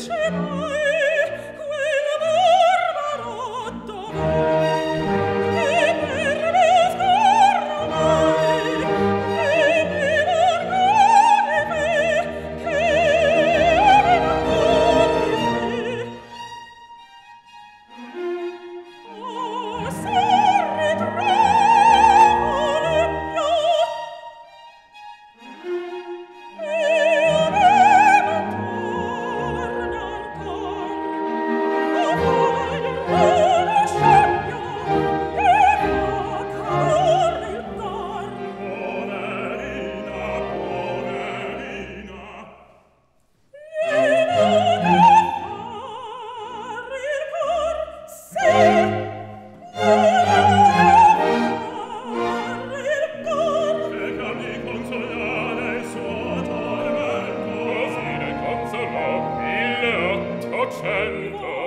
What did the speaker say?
失败。scende